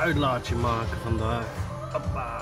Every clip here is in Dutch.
uitlaatje maken vandaag. Hoppa.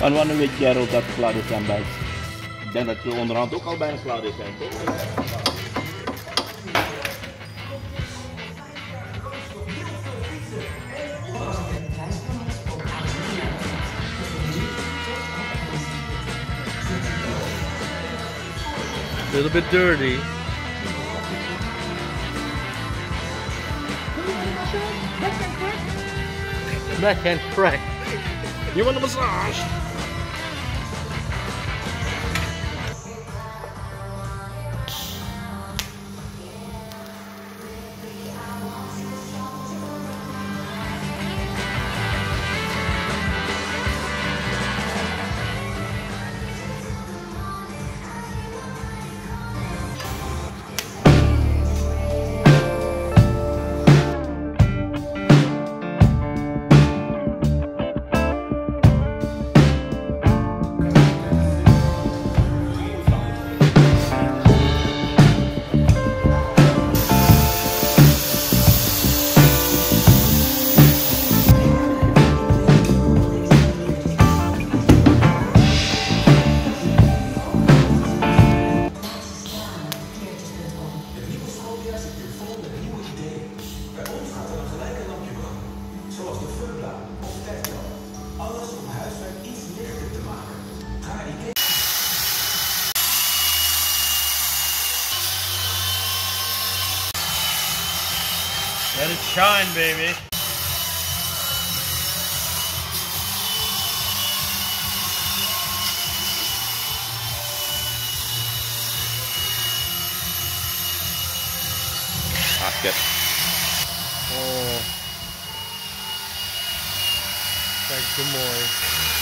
En wanneer weet jij ook dat het klaar is bij? Ik denk dat je onderhand ook al bijna klaar is zijn, toch? A little bit dirty. Back and crack. You want a massage? Let it shine, baby. Ah, kut. Oh. Kijk, zo mooi.